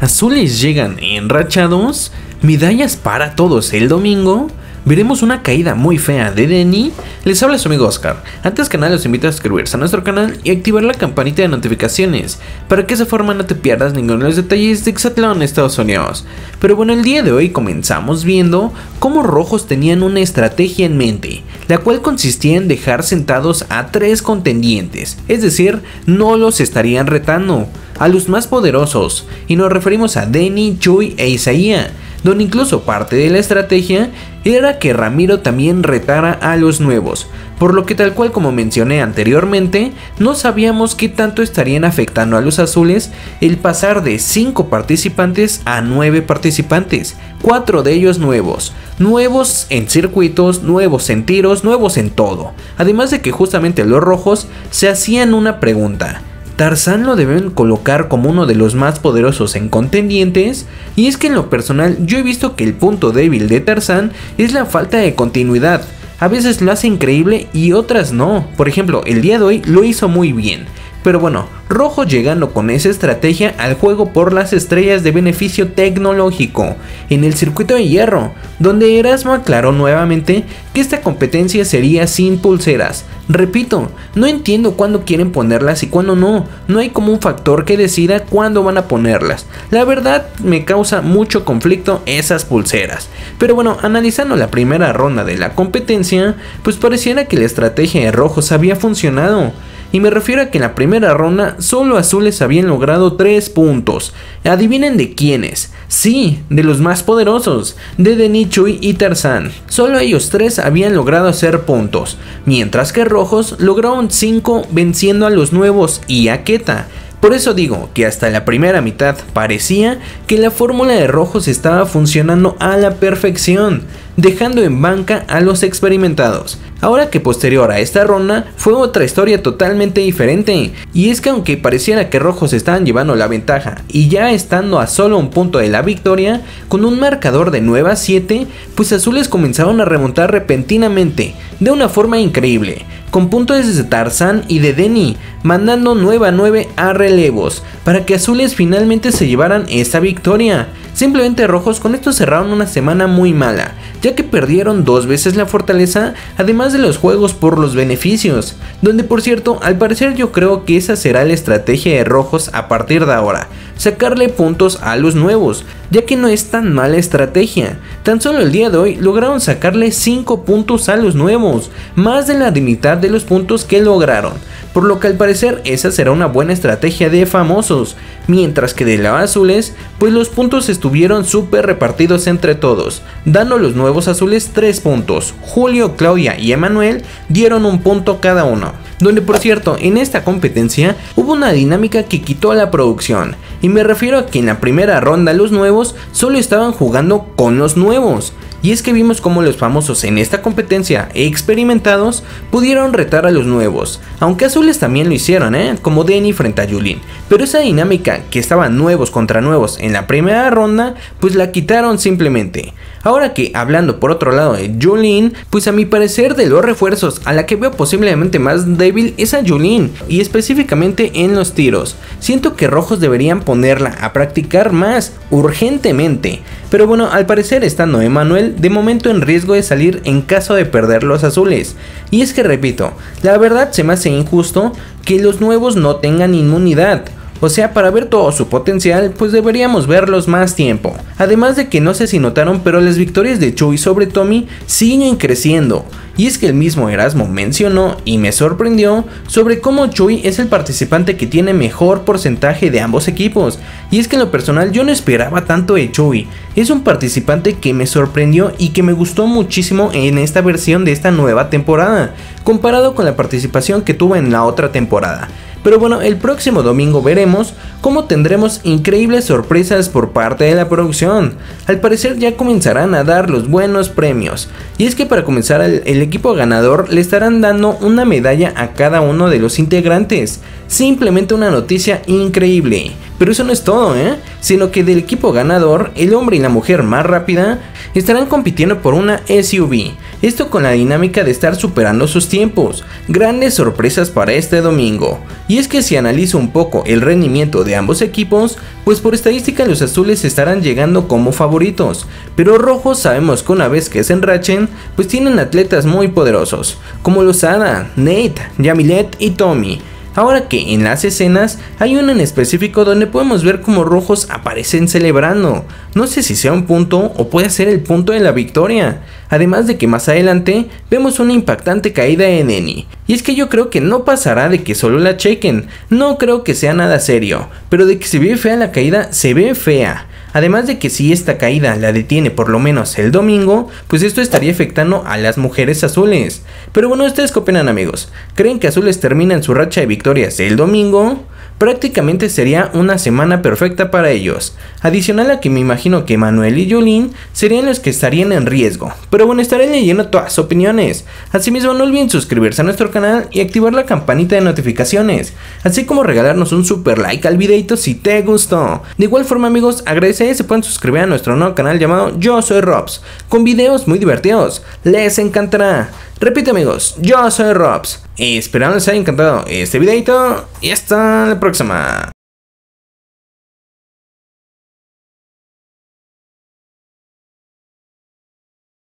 Azules llegan enrachados, medallas para todos el domingo, veremos una caída muy fea de Denny. Les habla su amigo Oscar. Antes que nada los invito a suscribirse a nuestro canal y activar la campanita de notificaciones para que de esa forma no te pierdas ninguno de los detalles de Exatlón Estados Unidos. Pero bueno, el día de hoy comenzamos viendo cómo Rojos tenían una estrategia en mente, la cual consistía en dejar sentados a tres contendientes, es decir, no los estarían retando a los más poderosos, y nos referimos a Denny, Chuy e Isaías donde incluso parte de la estrategia era que Ramiro también retara a los nuevos, por lo que tal cual como mencioné anteriormente, no sabíamos qué tanto estarían afectando a los azules el pasar de 5 participantes a 9 participantes, 4 de ellos nuevos, nuevos en circuitos, nuevos en tiros, nuevos en todo, además de que justamente los rojos se hacían una pregunta, Tarzán lo deben colocar como uno de los más poderosos en contendientes, y es que en lo personal yo he visto que el punto débil de Tarzán es la falta de continuidad. A veces lo hace increíble y otras no. Por ejemplo, el día de hoy lo hizo muy bien. Pero bueno, Rojo llegando con esa estrategia al juego por las estrellas de beneficio tecnológico en el circuito de hierro, donde Erasmo aclaró nuevamente que esta competencia sería sin pulseras. Repito, no entiendo cuándo quieren ponerlas y cuándo no, no hay como un factor que decida cuándo van a ponerlas. La verdad me causa mucho conflicto esas pulseras. Pero bueno, analizando la primera ronda de la competencia, pues pareciera que la estrategia de rojos había funcionado. Y me refiero a que en la primera ronda solo azules habían logrado 3 puntos. Adivinen de quiénes. Sí, de los más poderosos, de Denichui y Tarzan. Solo ellos tres habían logrado hacer puntos, mientras que rojos lograron 5 venciendo a los nuevos y a Keta. Por eso digo que hasta la primera mitad parecía que la fórmula de rojos estaba funcionando a la perfección, dejando en banca a los experimentados. Ahora que posterior a esta ronda fue otra historia totalmente diferente, y es que aunque pareciera que rojos estaban llevando la ventaja y ya estando a solo un punto de la victoria, con un marcador de 9 a 7, pues azules comenzaron a remontar repentinamente, de una forma increíble, con puntos de Tarzan y de Denny, mandando 9 a 9 a relevos, para que azules finalmente se llevaran esta victoria. Simplemente rojos con esto cerraron una semana muy mala, ya que perdieron dos veces la fortaleza, además de los juegos por los beneficios, donde por cierto, al parecer yo creo que esa será la estrategia de rojos a partir de ahora, sacarle puntos a los nuevos, ya que no es tan mala estrategia. Tan solo el día de hoy lograron sacarle 5 puntos a los nuevos, más de la mitad de los puntos que lograron por lo que al parecer esa será una buena estrategia de famosos, mientras que de la azules, pues los puntos estuvieron súper repartidos entre todos, dando los nuevos azules 3 puntos, Julio, Claudia y Emanuel dieron un punto cada uno. Donde por cierto, en esta competencia hubo una dinámica que quitó a la producción, y me refiero a que en la primera ronda los nuevos solo estaban jugando con los nuevos, y es que vimos cómo los famosos en esta competencia experimentados pudieron retar a los nuevos, aunque azules también lo hicieron, ¿eh? como Denny frente a Yulin. Pero esa dinámica que estaban nuevos contra nuevos en la primera ronda, pues la quitaron simplemente. Ahora que hablando por otro lado de Yulin, pues a mi parecer de los refuerzos a la que veo posiblemente más débil es a Yulin y específicamente en los tiros. Siento que rojos deberían ponerla a practicar más urgentemente. Pero bueno, al parecer estando Emanuel de momento en riesgo de salir en caso de perder los azules. Y es que repito, la verdad se me hace injusto que los nuevos no tengan inmunidad. O sea, para ver todo su potencial, pues deberíamos verlos más tiempo. Además de que no sé si notaron, pero las victorias de Chuy sobre Tommy siguen creciendo. Y es que el mismo Erasmo mencionó y me sorprendió sobre cómo Chuy es el participante que tiene mejor porcentaje de ambos equipos. Y es que en lo personal yo no esperaba tanto de Chuy. Es un participante que me sorprendió y que me gustó muchísimo en esta versión de esta nueva temporada, comparado con la participación que tuvo en la otra temporada. Pero bueno, el próximo domingo veremos cómo tendremos increíbles sorpresas por parte de la producción. Al parecer ya comenzarán a dar los buenos premios. Y es que para comenzar el, equipo ganador le estarán dando una medalla a cada uno de los integrantes. Simplemente una noticia increíble. Pero eso no es todo, ¿eh? Sino que del equipo ganador, el hombre y la mujer más rápida estarán compitiendo por una SUV, esto con la dinámica de estar superando sus tiempos. Grandes sorpresas para este domingo. Y es que si analizo un poco el rendimiento de ambos equipos, pues por estadística los azules estarán llegando como favoritos, pero rojos sabemos que una vez que se enrachen, pues tienen atletas muy poderosos, como los Ada, Nate, Yamilet y Tommy Ahora que en las escenas hay una en específico donde podemos ver como rojos aparecen celebrando. No sé si sea un punto o puede ser el punto de la victoria. Además de que más adelante vemos una impactante caída en Eni. Y es que yo creo que no pasará de que solo la chequen. No creo que sea nada serio. Pero de que se ve fea la caída, se ve fea. Además de que si esta caída la detiene por lo menos el domingo, pues esto estaría afectando a las mujeres azules. Pero bueno, ¿ustedes qué opinan amigos? ¿Creen que azules terminan su racha de victorias el domingo? Prácticamente sería una semana perfecta para ellos. Adicional a que me imagino que Manuel y Yulín serían los que estarían en riesgo. Pero bueno, estaré leyendo todas sus opiniones. Asimismo, no olviden suscribirse a nuestro canal y activar la campanita de notificaciones. Así como regalarnos un super like al videito si te gustó. De igual forma amigos, agradecería se pueden suscribir a nuestro nuevo canal llamado Yo Soy Robs. Con videos muy divertidos. Les encantará. Repite amigos, yo soy Robs. Esperando les haya encantado este videito y hasta la próxima.